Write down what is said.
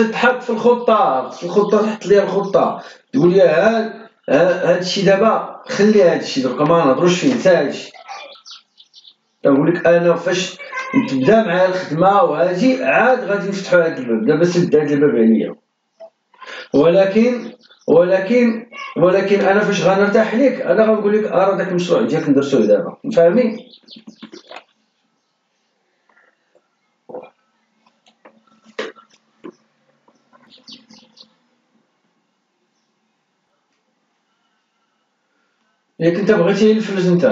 تحط في الخطة في الخطة تحط لي الخطة. تقول لي ها هاد الشيء دابا خلي هاد الشيء دركا ما نهضروش فيه نسى هاد الشيء نقول لك أنا فاش تبدا معايا الخدمة وهادي عاد غادي نفتحوا هاد الباب. دابا سد هاد الباب عليا ولكن ولكن ولكن أنا فاش غنرتاح ليك أنا غنقول لك ارى داك المشروع ديالك ندرسوه دابا. فاهمين ياك انت بغيتي الفلوس أنت.